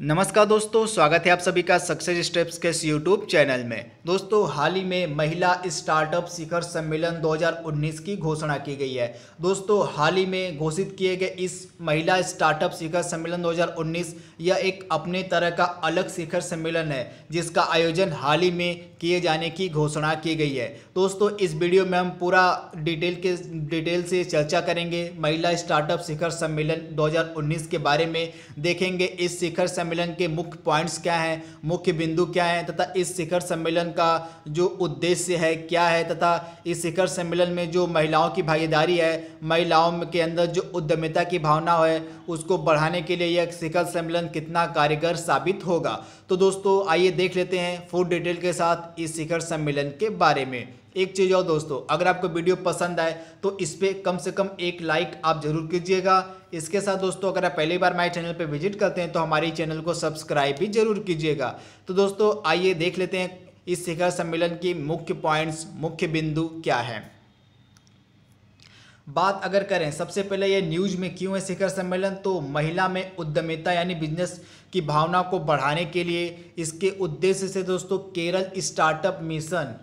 नमस्कार दोस्तों, स्वागत है आप सभी का सक्सेस स्टेप्स के यूट्यूब चैनल में। दोस्तों, हाल ही में महिला स्टार्टअप शिखर सम्मेलन 2019 की घोषणा की गई है। दोस्तों, हाल ही में घोषित किए गए इस महिला स्टार्टअप शिखर सम्मेलन 2019 यह एक अपने तरह का अलग शिखर सम्मेलन है, जिसका आयोजन हाल ही में किए जाने की घोषणा की गई है। दोस्तों, इस वीडियो में हम पूरा डिटेल के डिटेल से चर्चा करेंगे। महिला स्टार्टअप शिखर सम्मेलन दो हज़ार उन्नीस के बारे में देखेंगे। इस शिखर सम्मेलन के मुख्य पॉइंट्स क्या हैं, मुख्य बिंदु क्या हैं, तथा इस शिखर सम्मेलन का जो उद्देश्य है क्या है, तथा इस शिखर सम्मेलन में जो महिलाओं की भागीदारी है, महिलाओं के अंदर जो उद्यमिता की भावना है, उसको बढ़ाने के लिए यह शिखर सम्मेलन कितना कारगर साबित होगा। तो दोस्तों, आइए देख लेते हैं फुल डिटेल के साथ इस शिखर सम्मेलन के बारे में। एक चीज़ और दोस्तों, अगर आपको वीडियो पसंद आए तो इस पर कम से कम एक लाइक आप ज़रूर कीजिएगा। इसके साथ दोस्तों, अगर आप पहली बार हमारे चैनल पर विज़िट करते हैं तो हमारे चैनल को सब्सक्राइब भी ज़रूर कीजिएगा। तो दोस्तों, आइए देख लेते हैं इस शिखर सम्मेलन की मुख्य पॉइंट्स मुख्य बिंदु क्या है। बात अगर करें, सबसे पहले ये न्यूज़ में क्यों है शिखर सम्मेलन? तो महिला में उद्यमिता यानी बिज़नेस की भावना को बढ़ाने के लिए इसके उद्देश्य से दोस्तों, केरल स्टार्टअप मिशन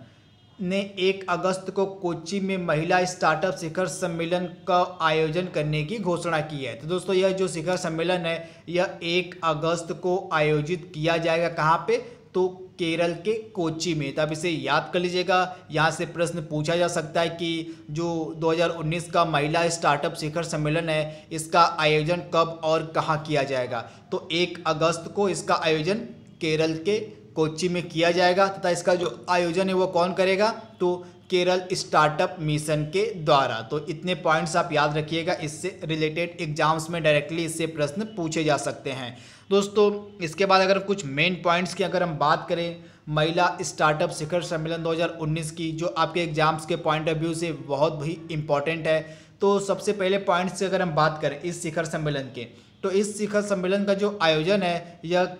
ने एक अगस्त को कोच्चि में महिला स्टार्टअप शिखर सम्मेलन का आयोजन करने की घोषणा की है। तो दोस्तों, यह जो शिखर सम्मेलन है, यह एक अगस्त को आयोजित किया जाएगा कहाँ पे? तो केरल के कोची में। तो आप इसे याद कर लीजिएगा। यहाँ से प्रश्न पूछा जा सकता है कि जो 2019 का महिला स्टार्टअप शिखर सम्मेलन है, इसका आयोजन कब और कहाँ किया जाएगा? तो एक अगस्त को इसका आयोजन केरल के कोच्चि में किया जाएगा तथा इसका जो आयोजन है वो कौन करेगा? तो केरल स्टार्टअप मिशन के द्वारा। तो इतने पॉइंट्स आप याद रखिएगा, इससे रिलेटेड एग्ज़ाम्स में डायरेक्टली इससे प्रश्न पूछे जा सकते हैं। दोस्तों, इसके बाद अगर कुछ मेन पॉइंट्स की अगर हम बात करें, महिला स्टार्टअप शिखर सम्मेलन 2019 की, जो आपके एग्ज़ाम्स के पॉइंट ऑफ़ व्यू से बहुत ही इंपॉर्टेंट है। तो सबसे पहले पॉइंट्स से अगर हम बात करें इस शिखर सम्मेलन के तो इस शिखर सम्मेलन का जो आयोजन है, यह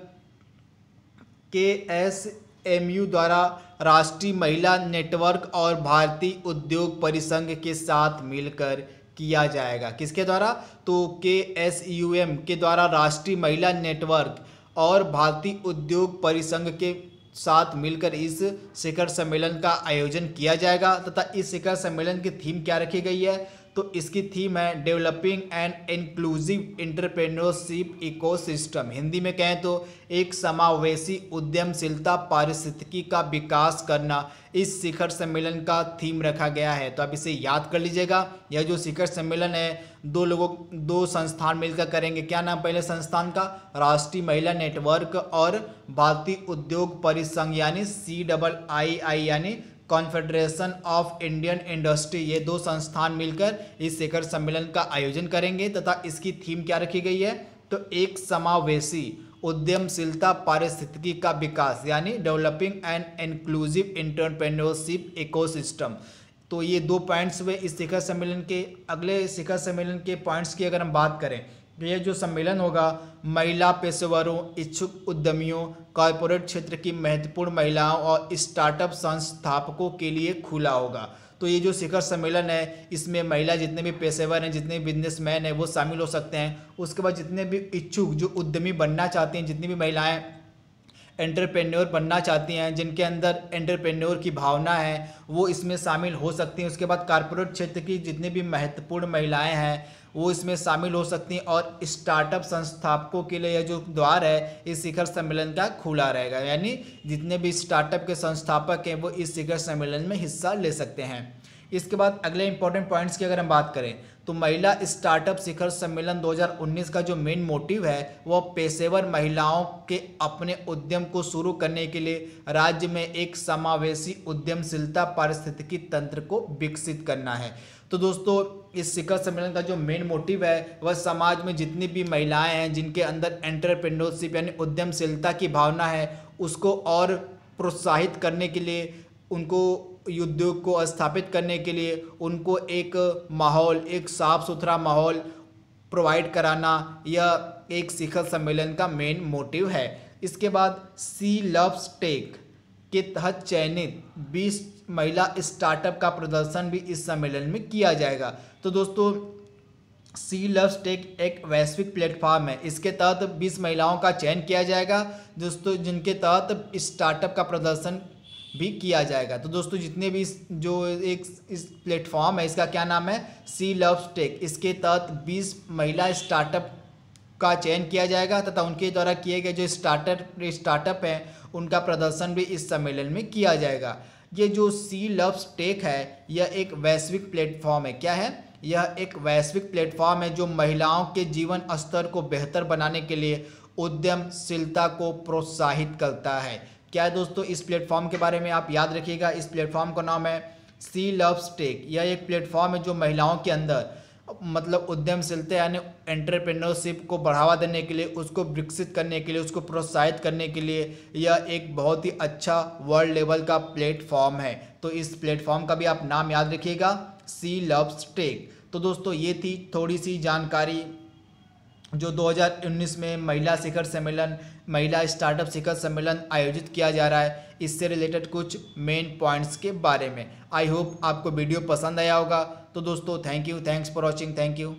के एस एम यू द्वारा राष्ट्रीय महिला नेटवर्क और भारतीय उद्योग परिसंघ के साथ मिलकर किया जाएगा। किसके द्वारा? तो के एस यू एम के द्वारा राष्ट्रीय महिला नेटवर्क और भारतीय उद्योग परिसंघ के साथ मिलकर इस शिखर सम्मेलन का आयोजन किया जाएगा तथा इस शिखर सम्मेलन की थीम क्या रखी गई है? तो इसकी थीम है developing and inclusive entrepreneurship ecosystem. Hindi में कहें तो एक समावेशी उद्यमशीलता पारिस्थितिकी का विकास करना, इस शिखर सम्मेलन का थीम रखा गया है। तो आप इसे याद कर लीजिएगा। यह जो शिखर सम्मेलन है, दो लोगों, दो संस्थान मिलकर करेंगे। क्या नाम पहले संस्थान का? राष्ट्रीय महिला नेटवर्क और भारतीय उद्योग परिसंघ, यानी सी डबल आई आई यानी कॉन्फेडरेशन ऑफ़ इंडियन इंडस्ट्री ये दो संस्थान मिलकर इस शिखर सम्मेलन का आयोजन करेंगे तथा इसकी थीम क्या रखी गई है? तो एक समावेशी, उद्यमशीलता पारिस्थितिकी का विकास, यानी developing and inclusive entrepreneurship ecosystem तो ये दो पॉइंट्स हुए इस शिखर सम्मेलन के। अगले शिखर सम्मेलन के पॉइंट्स की अगर हम बात करें ये जो सम्मेलन होगा, महिला पेशेवरों, इच्छुक उद्यमियों, कॉरपोरेट क्षेत्र की महत्वपूर्ण महिलाओं और स्टार्टअप संस्थापकों के लिए खुला होगा। तो ये जो शिखर सम्मेलन है, इसमें महिला जितने भी पेशेवर हैं, जितने भी बिजनेसमैन हैं, वो शामिल हो सकते हैं। उसके बाद जितने भी इच्छुक, जो उद्यमी बनना चाहते हैं, जितनी भी महिलाएँ एंटरप्रेन्योर बनना चाहती हैं, जिनके अंदर एंटरप्रेन्योर की भावना है, वो इसमें शामिल हो सकती हैं। उसके बाद कारपोरेट क्षेत्र की जितनी भी महत्वपूर्ण महिलाएँ हैं, वो इसमें शामिल हो सकती हैं और स्टार्टअप संस्थापकों के लिए यह जो द्वार है, इस शिखर सम्मेलन का खुला रहेगा। यानी जितने भी स्टार्टअप के संस्थापक हैं, वो इस शिखर सम्मेलन में हिस्सा ले सकते हैं। इसके बाद अगले इंपॉर्टेंट पॉइंट्स की अगर हम बात करें तो महिला स्टार्टअप शिखर सम्मेलन 2019 का जो मेन मोटिव है वह पेशेवर महिलाओं के अपने उद्यम को शुरू करने के लिए राज्य में एक समावेशी उद्यमशीलता पारिस्थितिकी तंत्र को विकसित करना है। तो दोस्तों, इस शिखर सम्मेलन का जो मेन मोटिव है, वह समाज में जितनी भी महिलाएँ हैं, जिनके अंदर एंटरप्रेन्योरशिप यानी उद्यमशीलता की भावना है, उसको और प्रोत्साहित करने के लिए उनको उद्योग को स्थापित करने के लिए उनको एक माहौल, एक साफ़ सुथरा माहौल प्रोवाइड कराना यह एक शिखर सम्मेलन का मेन मोटिव है। इसके बाद सी लव्स टेक के तहत चयनित 20 महिला स्टार्टअप का प्रदर्शन भी इस सम्मेलन में किया जाएगा। तो दोस्तों सी लव्स टेक एक वैश्विक प्लेटफॉर्म है। इसके तहत 20 महिलाओं का चयन किया जाएगा। दोस्तों, जिनके तहत स्टार्टअप का प्रदर्शन भी किया जाएगा। तो दोस्तों, जितने भी जो एक इस प्लेटफॉर्म है, इसका क्या नाम है? She loves tech. इसके तहत 20 महिला स्टार्टअप का चयन किया जाएगा तथा उनके द्वारा किए गए जो स्टार्टअप स्टार्टअप हैं, उनका प्रदर्शन भी इस सम्मेलन में किया जाएगा। ये जो सी लव्स टेक है, यह एक वैश्विक प्लेटफॉर्म है। क्या है? यह एक वैश्विक प्लेटफॉर्म है जो महिलाओं के जीवन स्तर को बेहतर बनाने के लिए उद्यमशीलता को प्रोत्साहित करता है। क्या है दोस्तों, इस प्लेटफॉर्म के बारे में आप याद रखिएगा। इस प्लेटफॉर्म का नाम है सी लव्स टेक यह एक प्लेटफॉर्म है जो महिलाओं के अंदर मतलब उद्यमशीलता यानी एंटरप्रेन्योरशिप को बढ़ावा देने के लिए, उसको विकसित करने के लिए, उसको प्रोत्साहित करने के लिए यह एक बहुत ही अच्छा वर्ल्ड लेवल का प्लेटफॉर्म है। तो इस प्लेटफॉर्म का भी आप नाम याद रखिएगा, सी लव्स टेक तो दोस्तों, ये थी थोड़ी सी जानकारी जो 2019 में महिला शिखर सम्मेलन, महिला स्टार्टअप शिखर सम्मेलन आयोजित किया जा रहा है, इससे रिलेटेड कुछ मेन पॉइंट्स के बारे में। आई होप आपको वीडियो पसंद आया होगा। तो दोस्तों thank you thanks for watching thank you